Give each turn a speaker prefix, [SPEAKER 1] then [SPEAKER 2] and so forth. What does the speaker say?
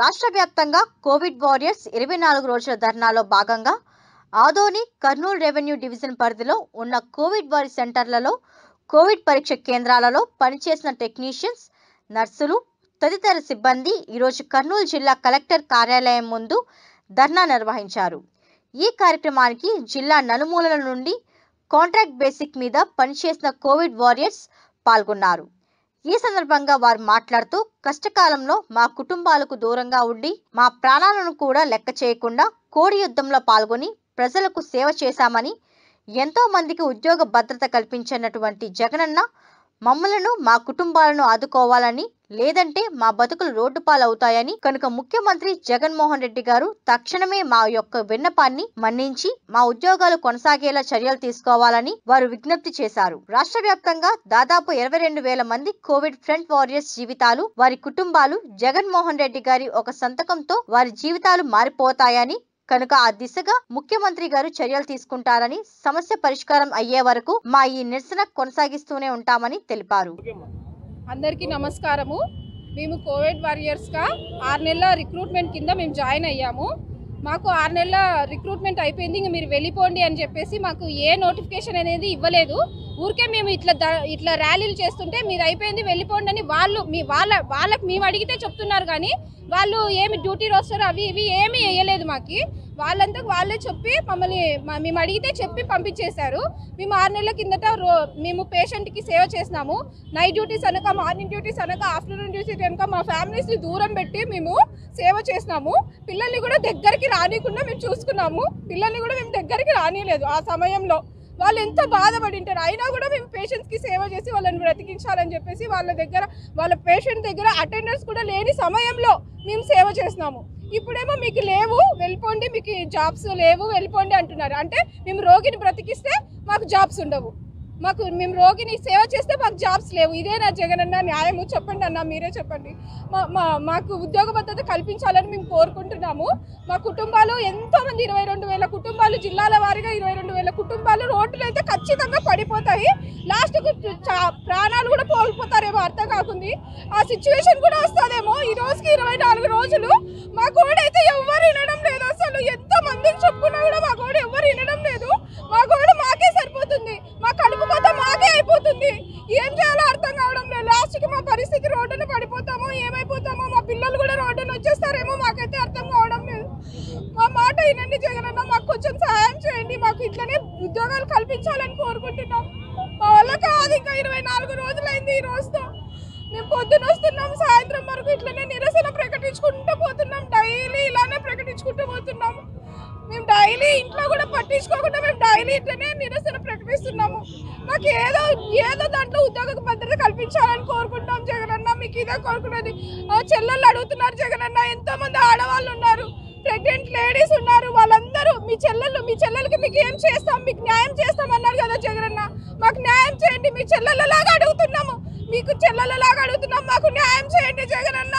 [SPEAKER 1] రాష్ట్ర వ్యాప్తంగా Covid warriors ఇరవై నాలుగు రోజుల ధర్నాలో భాగంగా ఆదోని కర్నూలు రెవెన్యూ డివిజన్ పరిధిలో ఉన్న కోవిడ్ వారి సెంటర్లలో కోవిడ్ పరీక్ష కేంద్రాలలో పనిచేసిన టెక్నీషియన్స్ నర్సులు తదితర సిబ్బంది ఈరోజు కర్నూలు జిల్లా కలెక్టర్ కార్యాలయం ముందు ధర్నా నిర్వహించారు. ఈ కార్యక్రమానికి జిల్లా నలుమూలల నుండి కాంట్రాక్ట్ బేసిక్ మీద పనిచేసిన కోవిడ్ వారియర్స్ పాల్గొన్నారు. ఈ సందర్భంగా వారు మాట్లాడుతూ కష్టకాలంలో మా కుటుంబాలకు దూరంగా ఉండి మా ప్రాణాలను కూడా లెక్క చేయకుండా కోడి యుద్ధంలో పాల్గొని ప్రజలకు సేవ చేశామని ఎంతో మందికి ఉద్యోగ భద్రత కల్పించినటువంటి జగనన్న మమ్మలను మా కుటుంబాలను ఆదుకోవాలని లేదంటే మా బతుకులు రోడ్డు పాలవుతాయని కనుక ముఖ్యమంత్రి జగన్మోహన్ రెడ్డి గారు తక్షణమే మా యొక్క విన్నపాన్ని మన్నించి మా ఉద్యోగాలు కొనసాగేలా చర్యలు తీసుకోవాలని వారు విజ్ఞప్తి చేశారు. రాష్ట్ర వ్యాప్తంగా దాదాపు ఇరవై రెండు వేల మంది కోవిడ్ ఫ్రంట్ వారియర్స్ జీవితాలు వారి కుటుంబాలు జగన్మోహన్ రెడ్డి గారి ఒక సంతకంతో వారి జీవితాలు మారిపోతాయని కనుక ఆ దిశగా ముఖ్యమంత్రి గారు చర్యలు తీసుకుంటారని సమస్య పరిష్కారం అయ్యే వరకు మా ఈ నిరసన కొనసాగిస్తూనే ఉంటామని తెలిపారు.
[SPEAKER 2] అందరికీ నమస్కారము. మేము కోవిడ్ వారియర్స్గా ఆరు నెలల రిక్రూట్మెంట్ కింద మేము జాయిన్ అయ్యాము. మాకు ఆరు నెలల రిక్రూట్మెంట్ అయిపోయింది ఇంక మీరు వెళ్ళిపోండి అని చెప్పేసి మాకు ఏ నోటిఫికేషన్ అనేది ఇవ్వలేదు. ఊరికే మేము ఇట్లా ఇట్లా ర్యాలీలు చేస్తుంటే మీరు అయిపోయింది వెళ్ళిపోండి అని వాళ్ళు మీ వాళ్ళ వాళ్ళకి మేము అడిగితే చెప్తున్నారు కానీ వాళ్ళు ఏమి డ్యూటీ రోస్తారు అవి ఇవి ఏమీ వేయలేదు మాకు. వాళ్ళంతా వాళ్ళే చెప్పి మమ్మల్ని మేము అడిగితే చెప్పి పంపించేశారు. మేము ఆరు నెలల కిందట రో మేము పేషెంట్కి సేవ చేసినాము. నైట్ డ్యూటీస్ అనక మార్నింగ్ డ్యూటీస్ అనక ఆఫ్టర్నూన్ డ్యూటీస్ అనక మా ఫ్యామిలీస్ని దూరం పెట్టి మేము సేవ చేసినాము. పిల్లల్ని కూడా దగ్గరికి రానికుండా మేము చూసుకున్నాము. పిల్లల్ని కూడా మేము దగ్గరికి రానియలేదు ఆ సమయంలో. వాళ్ళు ఎంత బాధపడి ఉంటారు? అయినా కూడా మేము పేషెంట్స్కి సేవ చేసి వాళ్ళని బ్రతికించాలని చెప్పేసి వాళ్ళ దగ్గర వాళ్ళ పేషెంట్ దగ్గర అటెండర్స్ కూడా లేని సమయంలో మేము సేవ చేసినాము ఇప్పుడేమో మీకు లేవు వెళ్ళిపోండి మీకు జాబ్స్ లేవు వెళ్ళిపోండి అంటున్నారు. అంటే మేము రోగిని బ్రతికిస్తే మాకు జాబ్స్ ఉండవు. మాకు మేము రోగిని సేవ చేస్తే మాకు జాబ్స్ లేవు. ఇదే నా జగన్ అన్న న్యాయము. చెప్పండి అన్న మీరే చెప్పండి. మా మా మాకు ఉద్యోగ భద్రత కల్పించాలని మేము కోరుకుంటున్నాము. మా కుటుంబాలు ఎంతో మంది ఇరవై రెండు వేల కుటుంబాలు జిల్లాల వారీగా ఇరవై రెండు వేల కుటుంబాలు రోడ్లు అయితే ఖచ్చితంగా పడిపోతాయి. లాస్ట్కు చా- ప్రాణాలు కూడా కోల్పోతారేమో అర్థం కాకుంది. ఆ సిచ్యువేషన్ కూడా వస్తుందేమో. ఈ రోజుకి ఇరవై నాలుగు రోజులు మా కోడైతే అయితే ఎవ్వరు వినడం లేదు అసలు. ఎంతో మందిని చెప్పుకున్నారు కూడా మా కోడి ఎవ్వరు వినడం లేదు మా కోడి మాకే సరిపోతుంది మా కడుపు కొత్త మాకే అయిపోతుంది ఏం చేయాలో అర్థం కావడం లేదు లాస్ట్కి మా పరిస్థితి రోడ్డున పడిపోతామో ఏమైపోతామో మా పిల్లలు కూడా రోడ్డున వచ్చేస్తారేమో మాకైతే అర్థం కావడం లేదు. మా మాట వినండి జగనన్న మాకు కొంచెం సహాయం చేయండి మాకు ఇట్లనే ఉద్యోగాలు కల్పించాలని కోరుకుంటున్నాం. మా వల్ల కాదు ఇంకా ఇరవై నాలుగు రోజులైంది ఈ రోజుతో. మేము పొద్దున వస్తున్నాం సాయంత్రం వరకు ఇట్లనే నిరసన ప్రకటించుకుంటూ పోతున్నాం డైలీ ఇలానే ప్రకటించుకుంటూ పోతున్నాం. మేము డైలీ ఇంట్లో కూడా పట్టించుకోకుండా మేము డైలీ ఇట్లనే నిరసన ప్రకటిస్తున్నాము. మాకు ఏదో ఏదో దాంట్లో ఉద్యోగ భద్రత కల్పించాలని కోరుకుంటాం జగనన్న మీకు ఇదే కోరుకున్నది ఆ చెల్లెళ్ళు అడుగుతున్నారు జగనన్న ఎంతో మంది ఆడవాళ్ళు ఉన్నారు ప్రెగ్నెంట్ లేడీస్ ఉన్నారు వాళ్ళందరూ మీ చెల్లెళ్ళు మీ చెల్లెలకి మీకు ఏం చేస్తాం మీకు న్యాయం చేస్తాం అన్నారు కదా జగనన్న. మాకు న్యాయం చేయండి మీ చెల్లెళ్ళలాగా అడుగుతున్నాము. మీకు చెల్లెళ్ళలాగా అడుగుతున్నాం మాకు న్యాయం చేయండి జగనన్న.